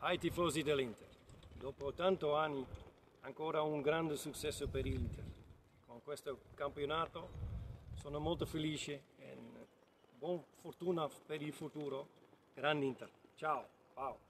ai tifosi dell'Inter. Dopo tanti anni ancora un grande successo per l'Inter. Con questo campionato sono molto felice e buona fortuna per il futuro. Grande Inter. Ciao. Ciao.